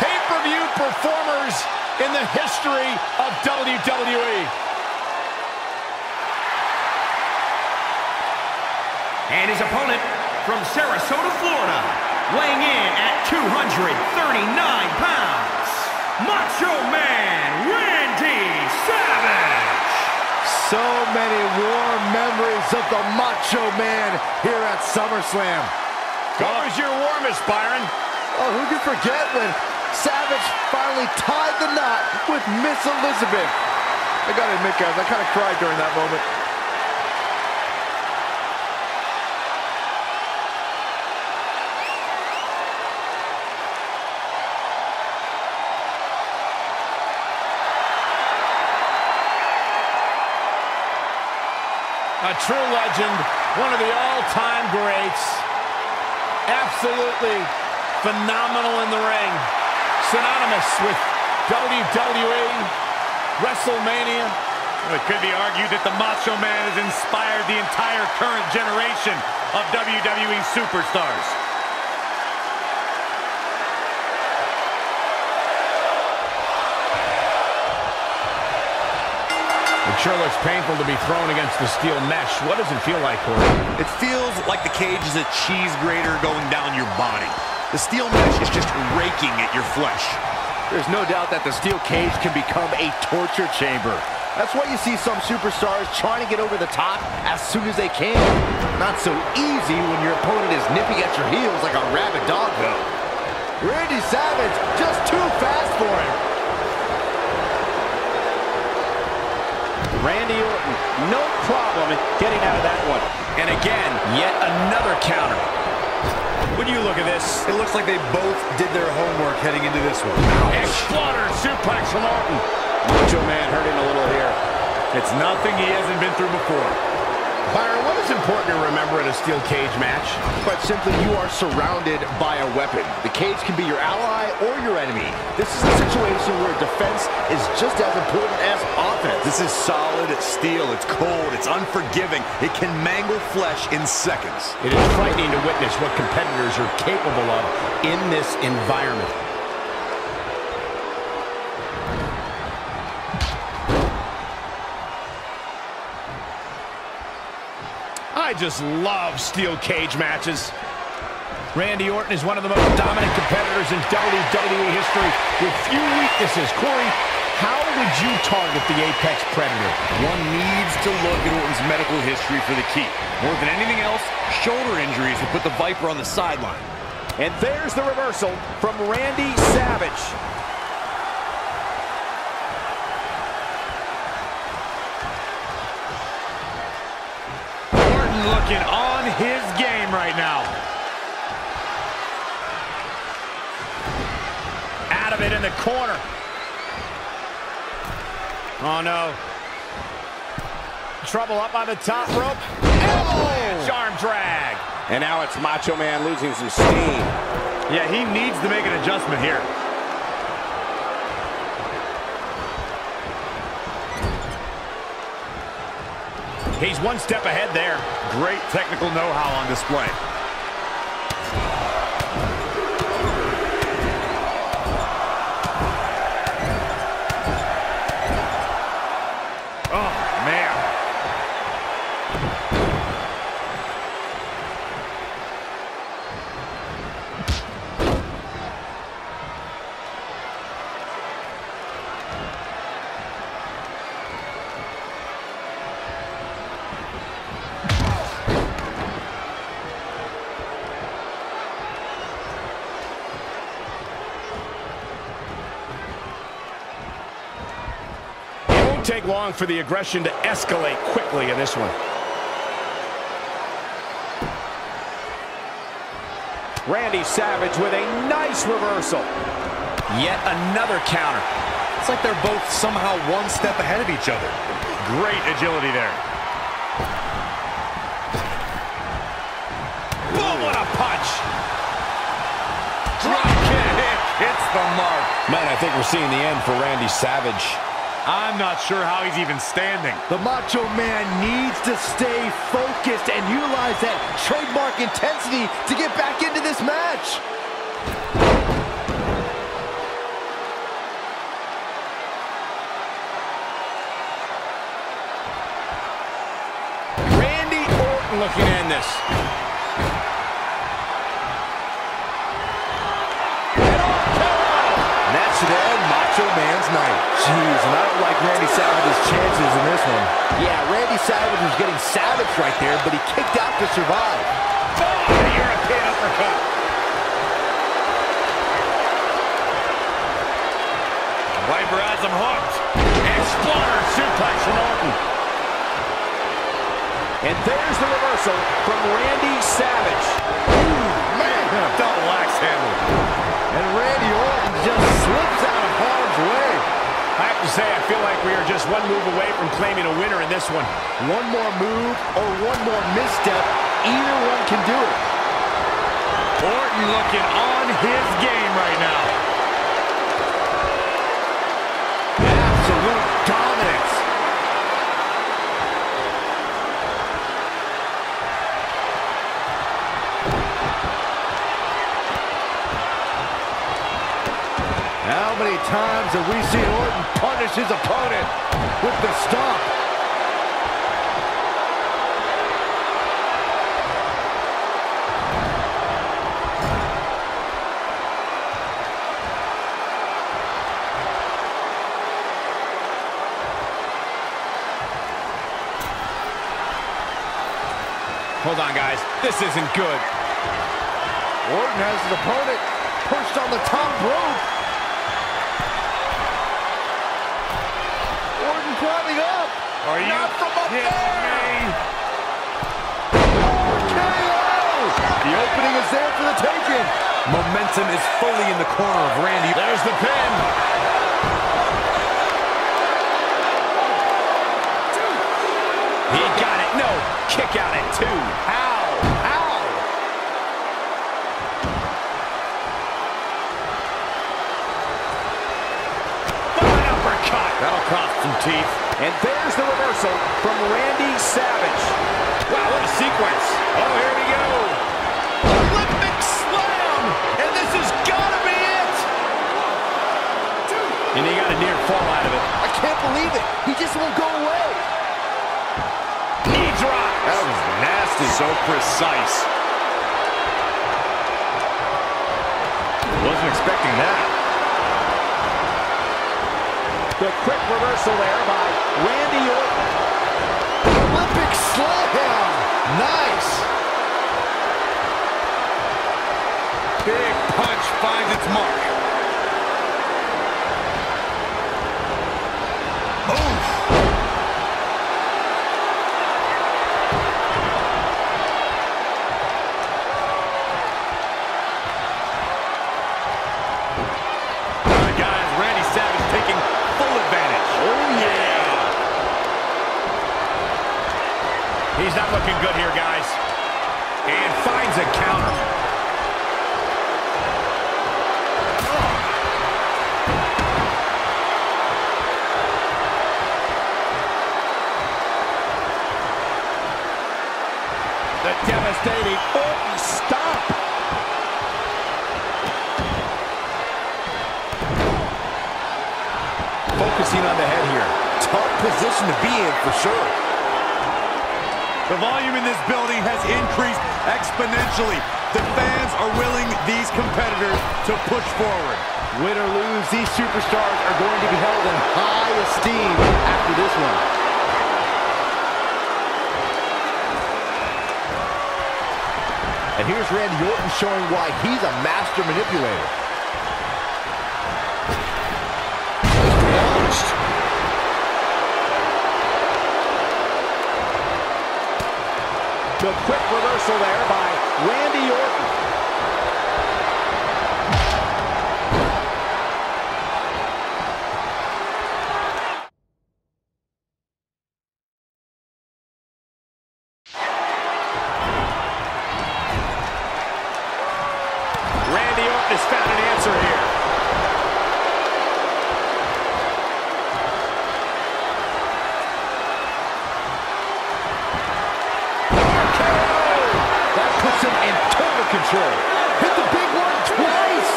pay-per-view performers in the history of WWE. And his opponent from Sarasota, Florida, weighing in at 239 pounds, Macho Man Randy Savage. So many warm memories of the Macho Man here at SummerSlam. What was your warmest, Byron? Oh, who could forget when Savage finally tied the knot with Miss Elizabeth? I gotta admit, guys, I kind of cried during that moment. A true legend, one of the all-time greats. Absolutely phenomenal in the ring. Synonymous with WWE, WrestleMania. Well, it could be argued that the Macho Man has inspired the entire current generation of WWE superstars. It sure looks painful to be thrown against the steel mesh. What does it feel like, Corey? It feels like the cage is a cheese grater going down your body. The steel mesh is just raking at your flesh. There's no doubt that the steel cage can become a torture chamber. That's why you see some superstars trying to get over the top as soon as they can. Not so easy when your opponent is nipping at your heels like a rabid dog, though. Randy Savage just too fast for him. Randy Orton, no problem getting out of that one. And again, yet another counter. When you look at this, it looks like they both did their homework heading into this one. Exploder suplex from Orton. Macho Man hurting a little here. It's nothing he hasn't been through before. Byron, what is important to remember in a steel cage match? But simply, you are surrounded by a weapon. The cage can be your ally or your enemy. This is a situation where defense is just as important as offense. This is solid steel. It's cold. It's unforgiving. It can mangle flesh in seconds. It is frightening to witness what competitors are capable of in this environment. I just love steel cage matches. Randy Orton is one of the most dominant competitors in WWE history with few weaknesses. Corey, how would you target the Apex Predator? One needs to look at Orton's medical history for the key. More than anything else, shoulder injuries will put the Viper on the sideline. And there's the reversal from Randy Savage. Orton looking on his game right now. Out of it in the corner. Oh, no. Trouble up on the top rope. Oh! Avalanche arm drag. And now it's Macho Man losing some steam. Yeah, he needs to make an adjustment here. He's one step ahead there. Great technical know-how on display. It won't take long for the aggression to escalate quickly in this one. Randy Savage with a nice reversal. Yet another counter. It's like they're both somehow one step ahead of each other. Great agility there. Boom, what a punch. Drop kick hits the mark. Man, I think we're seeing the end for Randy Savage. I'm not sure how he's even standing. The Macho Man needs to stay focused and utilize that trademark intensity to get back into this match. Randy Orton looking to this. Macho Man's night. Jeez, and I don't like Randy Savage's chances in this one. Yeah, Randy Savage was getting savage right there, but he kicked out to survive. Oh, European uppercut. Viper has him hooked. Exploder suplex from Orton. And there's the reversal from Randy Savage. Ooh, Man, double axe handle. Say, I feel like we are just one move away from claiming a winner in this one. One more move or one more misstep, either one can do it. Orton looking on his game right now. Absolute dominance. How many times have we seen His opponent with the stomp? Hold on, guys. This isn't good. Orton has his opponent perched on the top rope. Climbing up. Are you Not from up there. The opening is there for the taking. Momentum is fully in the corner of Randy. There's the pin. He got it. No. Kick out at two. He just won't go away. Knee drop. That was nasty. So precise. Wasn't expecting that. The quick reversal there by Randy Orton. Olympic slam. Nice. Big punch finds its mark. Position to be in for sure. The volume in this building has increased exponentially. The fans are willing these competitors to push forward. Win or lose, these superstars are going to be held in high esteem after this one. And here's Randy Orton showing why he's a master manipulator. The quick reversal there by Randy Orton. Jackson in total control. Hit the big one twice.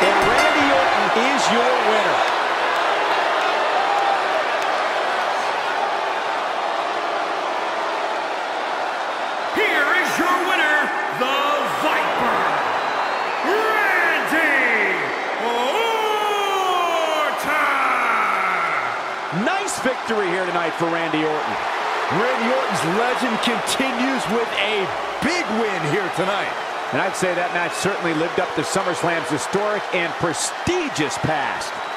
And Randy Orton is your winner. Here is your winner, the Viper, Randy Orton. Nice victory here tonight for Randy Orton. Randy Orton's legend continues with a big win here tonight. And I'd say that match certainly lived up to SummerSlam's historic and prestigious past.